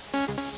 Música